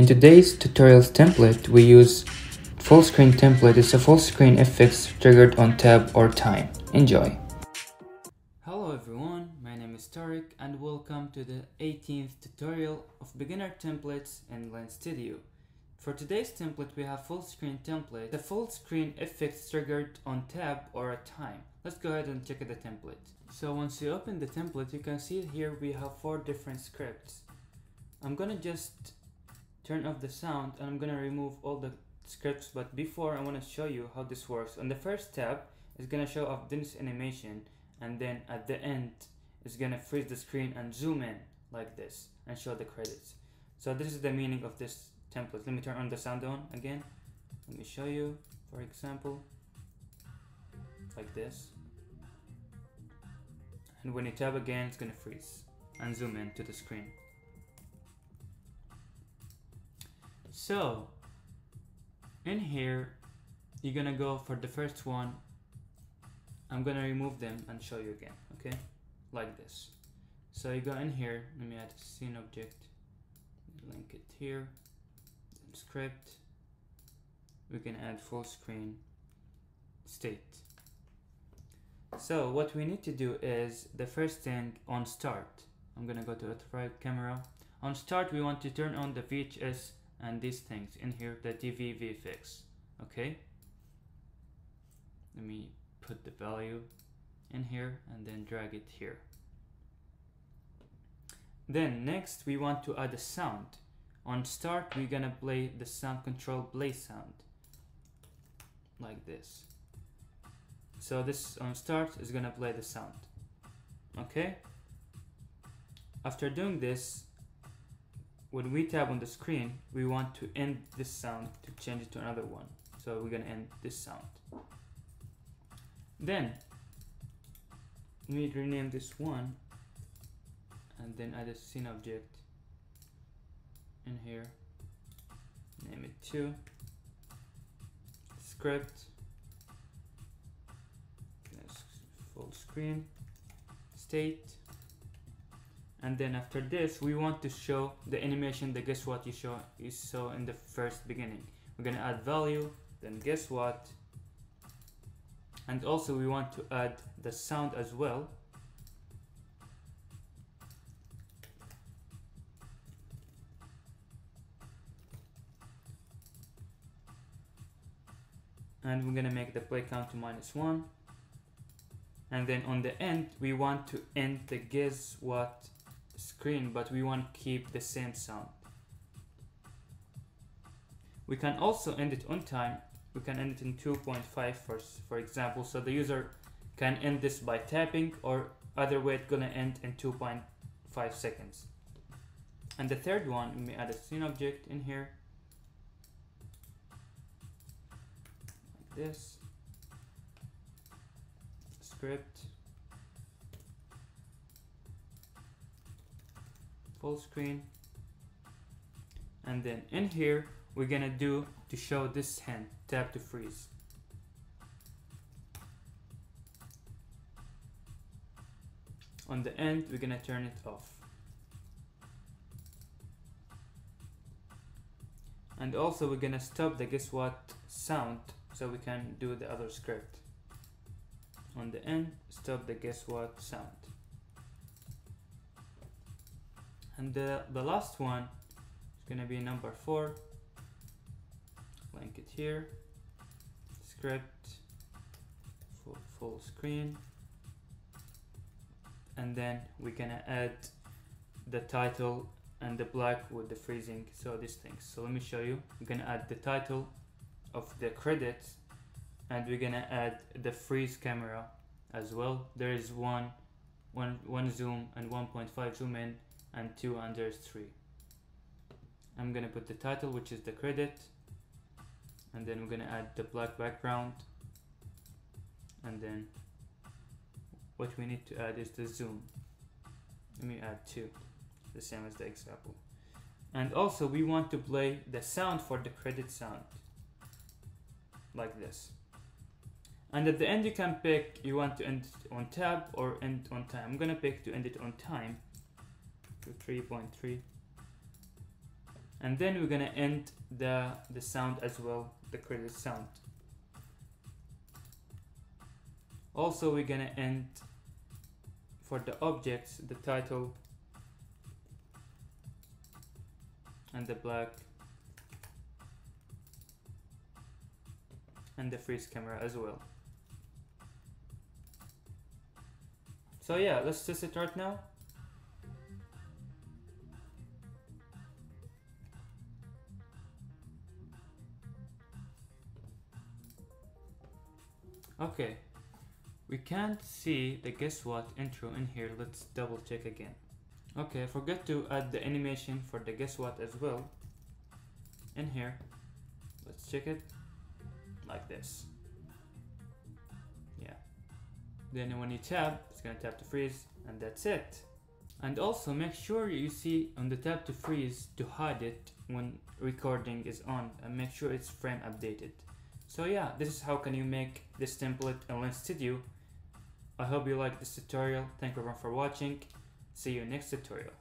In today's tutorials template, we use full screen template. It's a full screen effects triggered on tab or time. Enjoy. Hello everyone, my name is Tariq and welcome to the 18th tutorial of beginner templates in Lens Studio. For today's template, we have full screen template, the full screen effects triggered on tab or a time. Let's go ahead and check the template. So once you open the template, you can see here we have four different scripts. I'm gonna just turn off the sound and I'm gonna remove all the scripts but before I want to show you how this works. On the first tab it's gonna show off this animation and then at the end it's gonna freeze the screen and zoom in like this and show the credits. So this is the meaning of this template. Let me turn on the sound on again. Let me show you for example like this. And when you tap again it's gonna freeze and zoom in to the screen So in here, you're gonna go for the first one. I'm gonna remove them and show you again, okay? Like this. So you go in here, let me add a scene object, link it here, script. We can add full screen state. So what we need to do is the first thing on start. I'm gonna go to the right camera. On start, we want to turn on the VHS and these things in here the dvv fix okay? Let me put the value in here and then drag it here. Then next we want to add a sound. On start we're gonna play the sound control play sound like this. So this on start is gonna play the sound okay? After doing this when we tap on the screen, we want to end this sound to change it to another one. So we're gonna end this sound. Then we rename this one and then add a scene object in here. Name it two. Script. Full screen. State and then after this we want to show the animation the guess what you show you saw in the first beginning. We're gonna add value then guess what? And also we want to add the sound as well. And we're gonna make the play count to minus one. And then on the end we want to end the guess what screen but we want to keep the same sound. We can also end it on time. We can end it in 2.5 for, for example. So the user can end this by tapping or other way it's gonna end in 2.5 seconds. And the third one let me add a scene object in here. Like this. Script full screen. And then in here we're gonna do to show this hand. Tap to freeze. On the end we're gonna turn it off. And also we're gonna stop the guess what sound so we can do the other script. On the end stop the guess what sound and the, the last one is to be number four. Link it here. Script. Full, full screen. And then we're gonna add the title and the black with the freezing. So these things so let me show you. We're gonna add the title of the credits and we're gonna add the freeze camera as well. There is one one one zoom and 1.5 zoom in and 2 under 3 I'm gonna put the title which is the credit and then we're gonna add the black background and then what we need to add is the zoom. Let me add 2 the same as the example. And also we want to play the sound for the credit sound like this. And at the end you can pick you want to end on tab or end on time. I'm gonna pick to end it on time to 3.3 and then we're gonna end the the sound as well the credit sound. Also we're gonna end for the objects the title and the black and the freeze camera as well. So yeah let's test it right now Okay, we can't see the guess what intro in here. Let's double check again. Okay, I forgot to add the animation for the guess what as well in here. Let's check it like this. Yeah. Then when you tap, it's gonna tap to freeze and that's it. And also make sure you see on the tap to freeze to hide it when recording is on and make sure it's frame updated. So yeah, this is how can you make this template in Lens Studio. I hope you like this tutorial. Thank you everyone for watching. See you next tutorial.